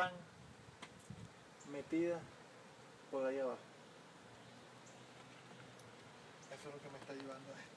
Están metidas por ahí abajo. Eso es lo que me está llevando a esto.